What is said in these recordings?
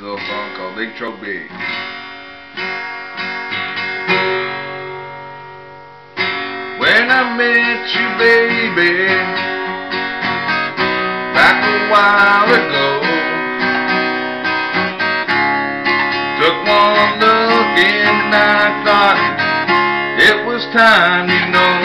A little song called Lake Trout Bay. When I met you, baby, back a while ago, took one look and I thought it was time, you know.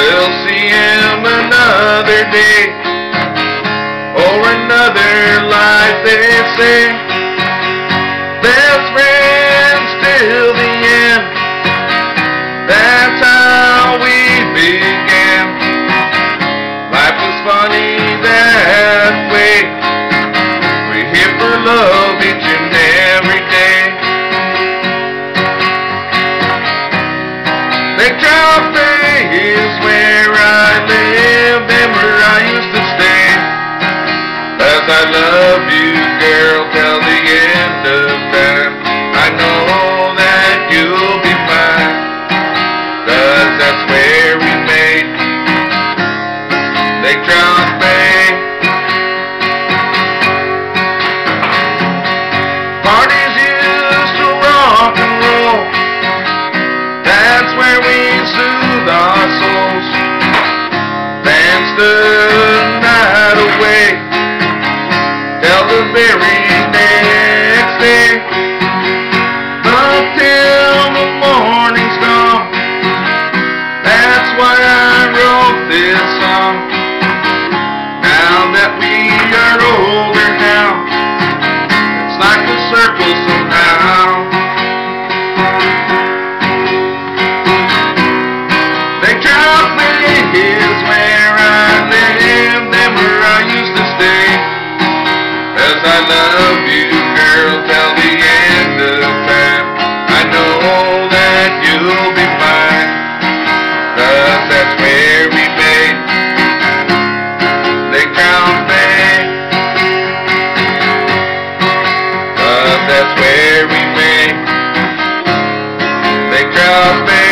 We'll see him another day, or another life, they say. Best friends till the end. That's how we began. Life was funny Trout is where I live and where I used to stay. As I love you, girl, till the end of time. I know that you'll be mine. Cause that's where we made Lake the night away. Till the very that's where we made Trout Bay. Cause that's where we made Trout Bay.